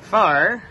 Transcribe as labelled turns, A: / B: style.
A: Far.